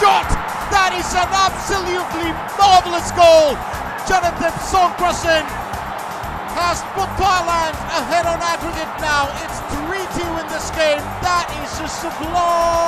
Shot! That is an absolutely marvellous goal. Chanathip Songkrasin has put Thailand ahead on aggregate now. It's 3-2 in this game. That is a sublime